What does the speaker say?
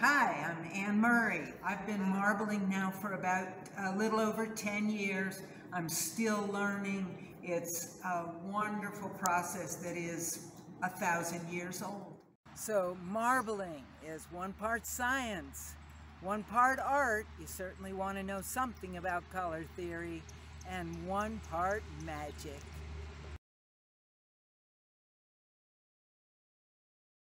Hi, I'm Anne Murray. I've been marbling now for about a little over 10 years. I'm still learning. It's a wonderful process that is a thousand years old. So marbling is one part science, one part art. You certainly want to know something about color theory and one part magic.